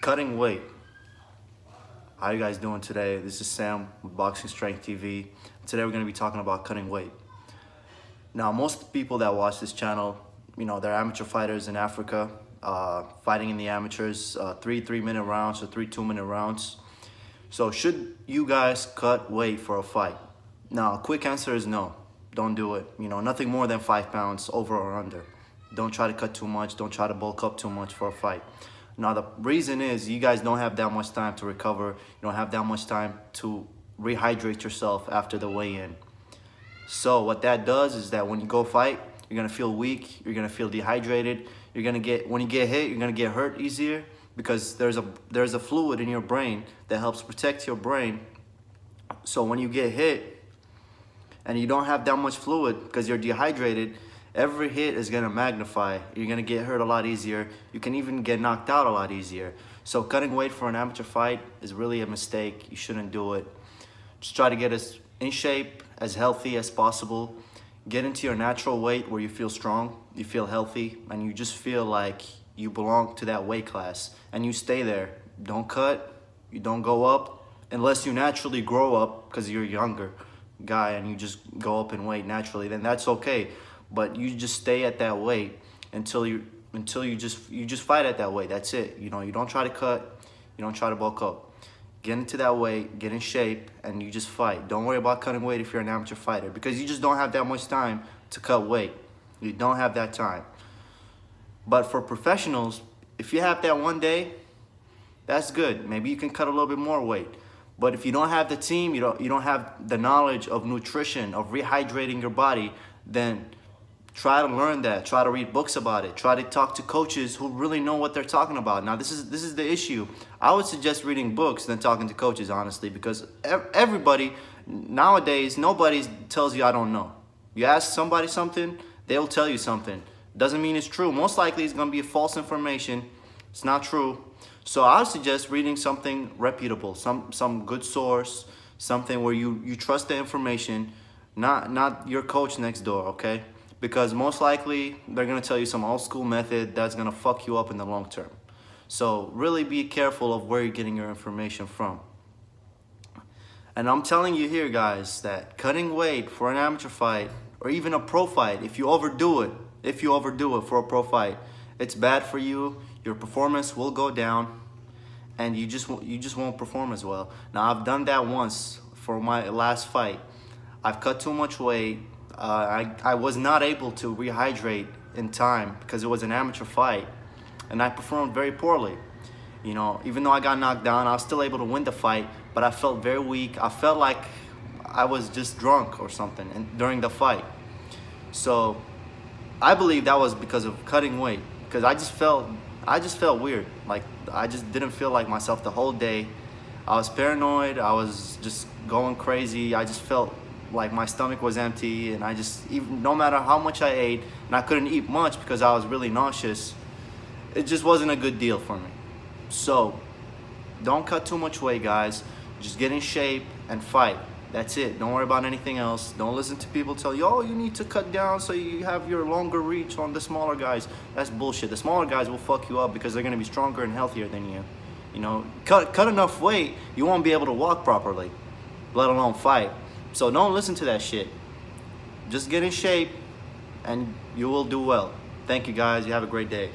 Cutting weight. How you guys doing today? This is Sam with Boxing Strength TV. Today we're going to be talking about cutting weight. Now, most people that watch this channel, you know, they're amateur fighters in Africa, uh, fighting in the amateurs, uh, three three-minute rounds or three two-minute rounds. So should you guys cut weight for a fight? Now, quick answer is no. Don't do it. You know, nothing more than five pounds over or under. Don't try to cut too much. Don't try to bulk up too much for a fight. Now, the reason is you guys don't have that much time to recover. You don't have that much time to rehydrate yourself after the weigh-in. So what that does is that when you go fight, you're gonna feel weak, you're gonna feel dehydrated, you're gonna get, when you get hit, you're gonna get hurt easier because there's a, there's a fluid in your brain that helps protect your brain. So when you get hit and you don't have that much fluid because you're dehydrated, every hit is gonna magnify. You're gonna get hurt a lot easier. You can even get knocked out a lot easier. So cutting weight for an amateur fight is really a mistake. You shouldn't do it. Just try to get as in shape, as healthy as possible. Get into your natural weight where you feel strong, you feel healthy, and you just feel like you belong to that weight class. And you stay there. Don't cut, you don't go up, unless you naturally grow up because you're a younger guy and you just go up in weight naturally, then that's okay but you just stay at that weight until you until you just you just fight at that weight. That's it. You know, you don't try to cut, you don't try to bulk up. Get into that weight, get in shape, and you just fight. Don't worry about cutting weight if you're an amateur fighter because you just don't have that much time to cut weight. You don't have that time. But for professionals, if you have that one day, that's good. Maybe you can cut a little bit more weight. But if you don't have the team, you don't you don't have the knowledge of nutrition, of rehydrating your body, then Try to learn that. Try to read books about it. Try to talk to coaches who really know what they're talking about. Now, this is this is the issue. I would suggest reading books than talking to coaches, honestly, because everybody nowadays nobody tells you I don't know. You ask somebody something, they'll tell you something. Doesn't mean it's true. Most likely, it's going to be false information. It's not true. So I would suggest reading something reputable, some some good source, something where you you trust the information, not not your coach next door. Okay because most likely they're gonna tell you some old school method that's gonna fuck you up in the long term. So really be careful of where you're getting your information from. And I'm telling you here guys that cutting weight for an amateur fight or even a pro fight, if you overdo it, if you overdo it for a pro fight, it's bad for you. Your performance will go down and you just you just won't perform as well. Now I've done that once for my last fight. I've cut too much weight uh, I, I was not able to rehydrate in time because it was an amateur fight and I performed very poorly. You know, even though I got knocked down, I was still able to win the fight, but I felt very weak. I felt like I was just drunk or something and, during the fight. So I believe that was because of cutting weight because I just felt I just felt weird. Like I just didn't feel like myself the whole day. I was paranoid. I was just going crazy. I just felt like my stomach was empty and I just even no matter how much I ate and I couldn't eat much because I was really nauseous it just wasn't a good deal for me. So don't cut too much weight guys. Just get in shape and fight. That's it. Don't worry about anything else. Don't listen to people tell you oh you need to cut down so you have your longer reach on the smaller guys. That's bullshit. The smaller guys will fuck you up because they're to be stronger and healthier than you. You know cut cut enough weight you won't be able to walk properly let alone fight so don't listen to that shit. Just get in shape and you will do well. Thank you guys. You have a great day.